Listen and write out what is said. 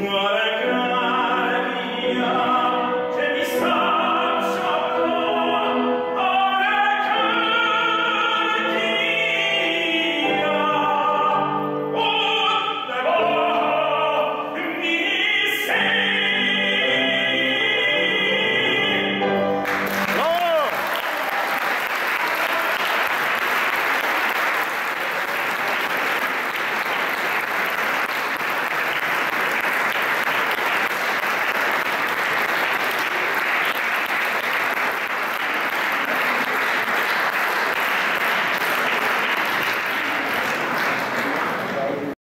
What